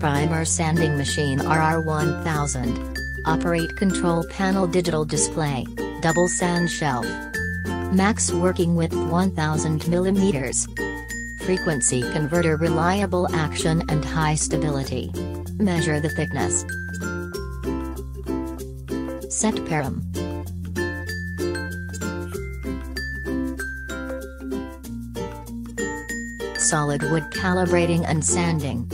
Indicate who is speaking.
Speaker 1: Primer sanding machine RR1000. Operate control panel digital display, double sand shelf. Max working width 1000 mm. Frequency converter reliable action and high stability. Measure the thickness. Set param. Solid wood calibrating and sanding.